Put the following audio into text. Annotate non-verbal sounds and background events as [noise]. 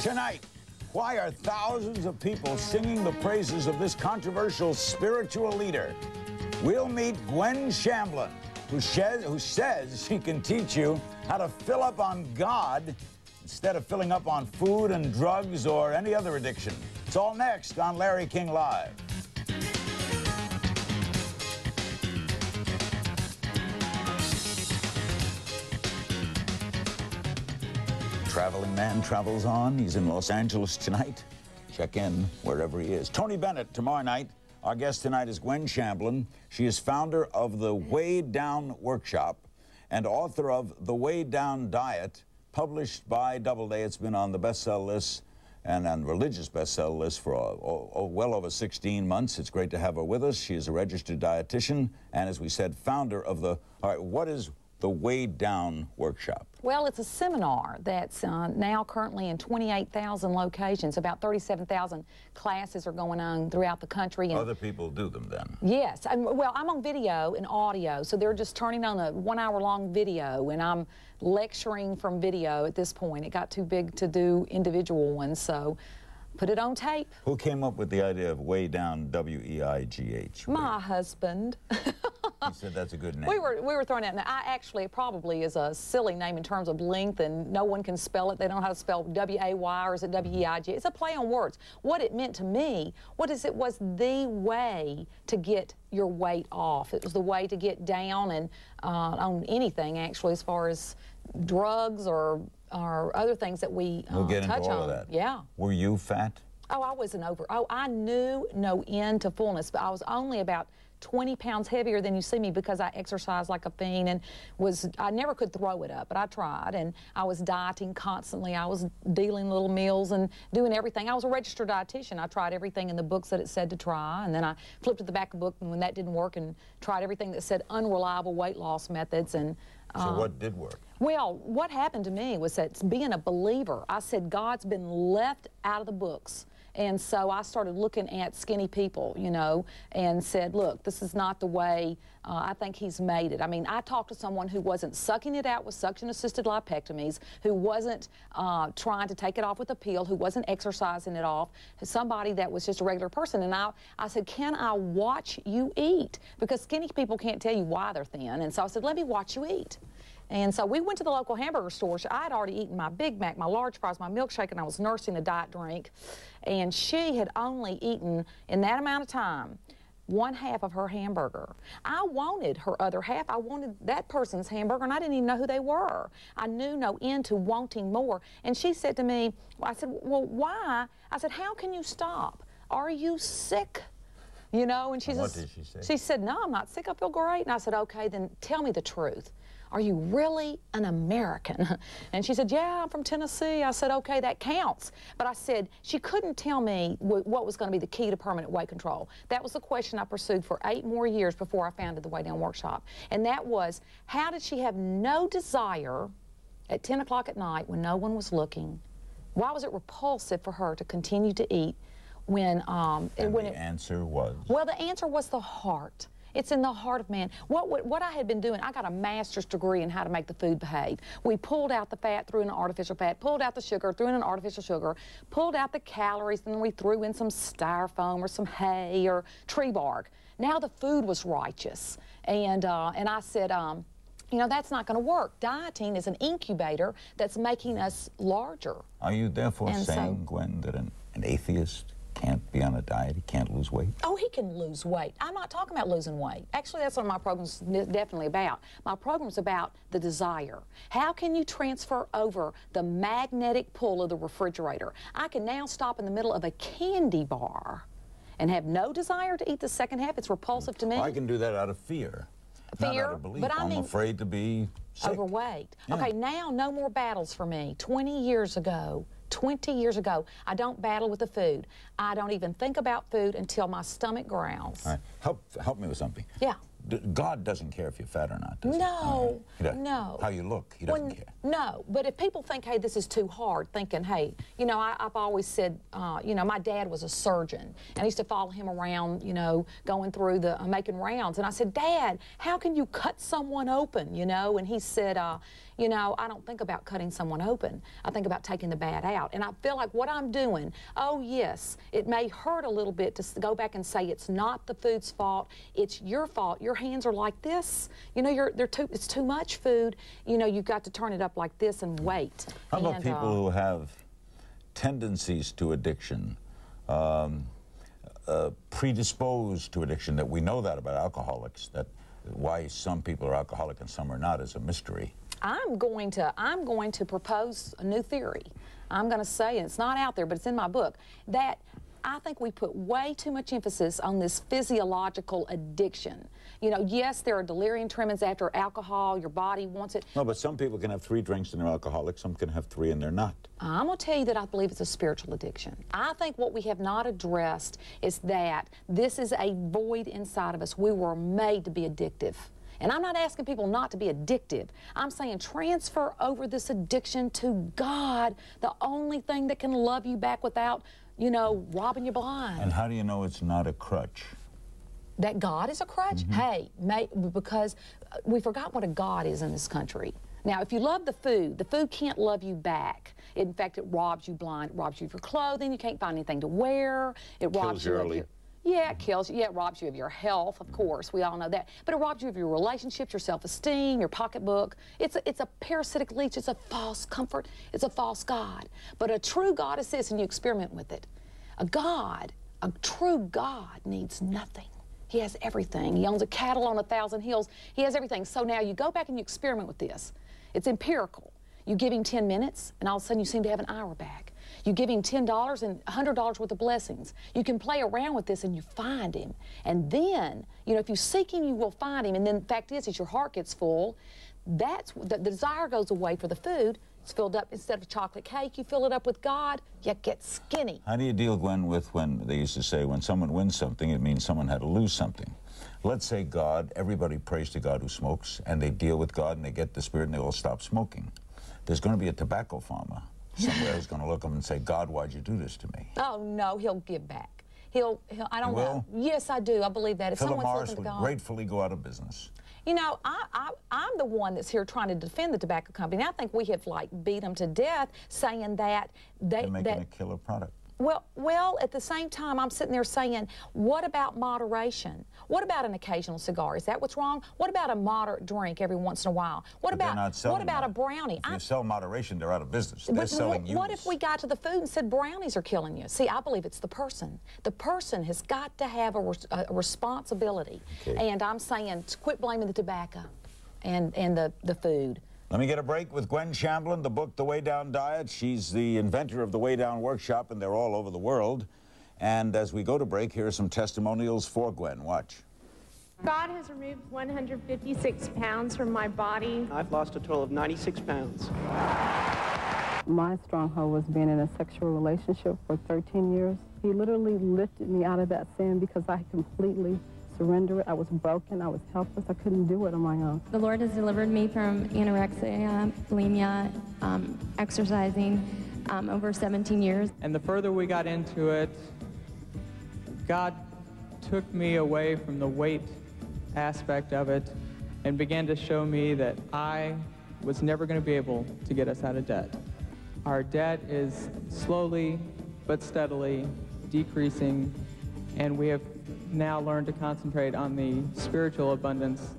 Tonight, why are thousands of people singing the praises of this controversial spiritual leader? We'll meet Gwen Shamblin, who, says, who says she can teach you how to fill up on God instead of filling up on food and drugs or any other addiction. It's all next on Larry King Live. Traveling man travels on. He's in Los Angeles tonight. Check in wherever he is. Tony Bennett tomorrow night. Our guest tonight is Gwen Shamblin. She is founder of the Weigh Down Workshop and author of The Weigh Down Diet, published by Doubleday. It's been on the bestseller list and on religious bestseller list for uh, well over 16 months. It's great to have her with us. She is a registered dietitian and, as we said, founder of the. All right, what is the Weigh Down Workshop? Well, it's a seminar that's uh, now currently in 28,000 locations. About 37,000 classes are going on throughout the country. Other people do them then? Yes. I'm, well, I'm on video and audio, so they're just turning on a one hour long video, and I'm lecturing from video at this point. It got too big to do individual ones, so put it on tape. Who came up with the idea of Weigh Down, W E I G H? My husband. [laughs] [laughs] he said that's a good name. We were we were throwing out. Now, I actually it probably is a silly name in terms of length, and no one can spell it. They don't know how to spell W A Y or is it W E I G? It's a play on words. What it meant to me, what is it was the way to get your weight off. It was the way to get down and uh, on anything actually, as far as drugs or or other things that we we'll uh, get touch into all on. of that. Yeah. Were you fat? Oh, I wasn't over. Oh, I knew no end to fullness, but I was only about 20 pounds heavier than you see me because I exercised like a fiend and was I never could throw it up, but I tried and I was dieting constantly. I was dealing little meals and doing everything. I was a registered dietitian. I tried everything in the books that it said to try, and then I flipped to the back of the book and when that didn't work and tried everything that said unreliable weight loss methods and So uh, what did work? well, what happened to me was that being a believer, I said God's been left out of the books. And so I started looking at skinny people, you know, and said, look, this is not the way uh, I think he's made it. I mean, I talked to someone who wasn't sucking it out with suction assisted lipectomies, who wasn't uh, trying to take it off with a pill, who wasn't exercising it off, somebody that was just a regular person. And I, I said, can I watch you eat? Because skinny people can't tell you why they're thin. And so I said, let me watch you eat. And so we went to the local hamburger store. I had already eaten my Big Mac, my large fries, my milkshake, and I was nursing a diet drink. And she had only eaten, in that amount of time, one half of her hamburger. I wanted her other half. I wanted that person's hamburger, and I didn't even know who they were. I knew no end to wanting more. And she said to me, I said, Well, why? I said, How can you stop? Are you sick? You know, and she And what says, did she say? She said, No, I'm not sick. I feel great. And I said, Okay, then tell me the truth. Are you really an American? [laughs] And she said, Yeah, I'm from Tennessee. I said, Okay, that counts. But I said, she couldn't tell me wh- what was going to be the key to permanent weight control. That was the question I pursued for eight more years before I founded the Weigh Down Workshop. And that was, how did she have no desire at 10 o'clock at night when no one was looking? Why was it repulsive for her to continue to eat when, um, And when the it, answer was well, the answer was the heart. It's in the heart of man. What, what, what I had been doing, I got a master's degree in how to make the food behave. We pulled out the fat, threw in an artificial fat, pulled out the sugar, threw in an artificial sugar, pulled out the calories, and then we threw in some styrofoam or some hay or tree bark. Now the food was righteous. And, uh, and I said, um, you know, that's not going to work. Dieting is an incubator that's making us larger. Are you therefore And so- saying, Gwen, that an, an atheist can't be on a diet? He can't lose weight? Oh, he can lose weight. I'm not talking about losing weight. Actually, that's what my program's definitely about. My program's about the desire. How can you transfer over the magnetic pull of the refrigerator? I can now stop in the middle of a candy bar and have no desire to eat the second half. It's repulsive to me. I can do that out of fear. Not Fear, out of belief. but I I'm mean- afraid to be sick. overweight. Yeah. Okay, now no more battles for me. 20 years ago, 20 years ago, I don't battle with the food. I don't even think about food until my stomach growls. All right. Help, help me with something. Yeah. D- God doesn't care if you're fat or not, does he? No, He doesn't. no. How you look, he doesn't care. No, but if people think, hey, this is too hard, thinking, hey, you know, I, I've always said, uh, you know, my dad was a surgeon, and I used to follow him around, you know, going through the uh, making rounds, and I said, Dad, how can you cut someone open, you know? And he said, uh, you know, I don't think about cutting someone open. I think about taking the bad out. And I feel like what I'm doing, oh, yes, it may hurt a little bit to go back and say it's not the food's fault, it's your fault. Your hands are like this. You know, you're, they're too, it's too much food. You know, you've got to turn it up like this and wait. How about And, people uh, who have tendencies to addiction? Um, uh, predisposed to addiction that we know that about alcoholics that why some people are alcoholic and some are not is a mystery I'm going to I'm going to propose a new theory. I'm going to say and it's not out there, but it's in my book that I think we put way too much emphasis on this physiological addiction. You know, yes, there are delirium tremens after alcohol. Your body wants it. no but some people can have three drinks and they're alcoholic some can have three and they're not I'm going to tell you that I believe it's a spiritual addiction. I think what we have not addressed is that this is a void inside of us. We were made to be addictive. And I'm not asking people not to be addictive. I'm saying transfer over this addiction to God, the only thing that can love you back without, you know, robbing you blind. and how do you know it's not a crutch that God is a crutch? Hey, may, because uh, we forgot what a God is in this country. Now, if you love the food, the food can't love you back. In fact, it robs you blind. It robs you of your clothing. You can't find anything to wear. It robs you you early. of your. Yeah, it kills you. Yeah, it robs you of your health, of course. We all know that. But it robs you of your relationships, your self-esteem, your pocketbook. It's a, it's a parasitic leech. It's a false comfort. It's a false God. But a true God is this, and you experiment with it. A God, a true God needs nothing. He has everything. He owns a cattle on a thousand hills. He has everything. So now you go back and you experiment with this. It's empirical. You give him 10 minutes, and all of a sudden you seem to have an hour back. You give him $10 and $100 worth of blessings. You can play around with this and you find him. And then, you know, if you seek him, you will find him. And then the fact is, as your heart gets full, that's the, the desire goes away for the food. It's filled up instead of chocolate cake, you fill it up with God, you get skinny. How do you deal, Gwen, with when they used to say when someone wins something, it means someone had to lose something? Let's say God, everybody prays to God who smokes, and they deal with God and they get the Spirit and they all stop smoking. There's going to be a tobacco farmer somewhere going to look them and say, God, why'd you do this to me? Oh no, he'll give back. He'll, he'll I don't know. Yes, I do. I believe that. If Philip someone's Morris looking would to God, gratefully go out of business. you know, I, I, I'm the one that's here trying to defend the tobacco company. I think we have like beat them to death, saying that they They're making that a killer product. Well, well, at the same time, I'm sitting there saying, what about moderation? What about an occasional cigar? Is that what's wrong? What about a moderate drink every once in a while? What But about not selling what about that. a brownie? If you I- sell moderation, they're out of business. They're but selling what, what if we got to the food and said brownies are killing you? See, I believe it's the person. The person has got to have a, res- a responsibility. Okay. And I'm saying, quit blaming the tobacco and, and the, the food. Let me get a break with Gwen Shamblin, the book The Weigh Down Diet. She's the inventor of the Weigh Down Workshop, and they're all over the world. And as we go to break, here are some testimonials for Gwen. Watch. God has removed 156 pounds from my body. I've lost a total of 96 pounds. My stronghold was being in a sexual relationship for 13 years. He literally lifted me out of that sin because I completely surrendered. I was broken. I was helpless. I couldn't do it on my own. The Lord has delivered me from anorexia, bulimia, um, exercising um, over 17 years. And the further we got into it, God took me away from the weight aspect of it and began to show me that I was never going to be able to get us out of debt. Our debt is slowly but steadily decreasing, and we have now learned to concentrate on the spiritual abundance